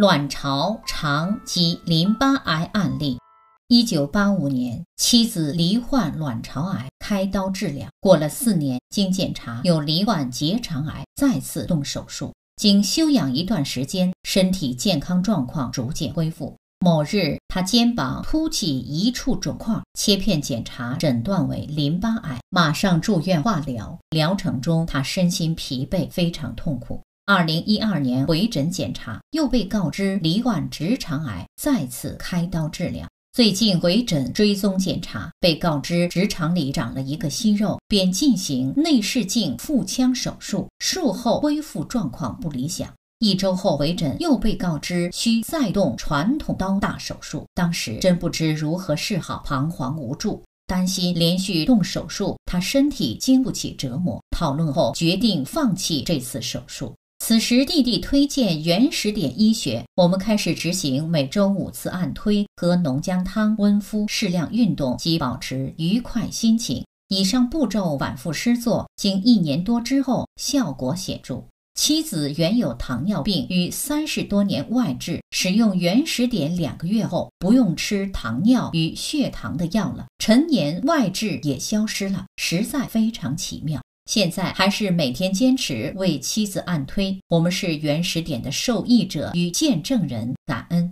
卵巢、肠及淋巴癌案例。一九八五年，妻子罹患卵巢癌，开刀治疗。过了四年，经检查有罹患结肠癌，再次动手术。经休养一段时间，身体健康状况逐渐恢复。某日，他肩膀凸起一处肿块，切片检查诊断为淋巴癌，马上住院化疗。疗程中，他身心疲惫，非常痛苦。二零一二年回诊检查，又被告知罹患直肠癌，再次开刀治疗。最近回诊追踪检查，被告知直肠里长了一个息肉，便进行内视镜腹腔手术，术后恢复状况不理想。一周后回诊，又被告知需再动传统刀大手术，当时真不知如何是好，彷徨无助，担心连续动手术，他身体经不起折磨。讨论后决定放弃这次手术。此时，弟弟推荐原始点医学，我们开始执行每周五次按推，喝浓姜汤，温敷，适量运动及保持愉快心情。以上步骤反复施作，经一年多之后，效果显著。妻子原有糖尿病，与三十多年外治，使用原始点两个月后，不用吃糖尿与血糖的药了，陈年外治也消失了，实在非常奇妙。现在还是每天坚持为妻子按推，我们是原始点的受益者与见证人，感恩。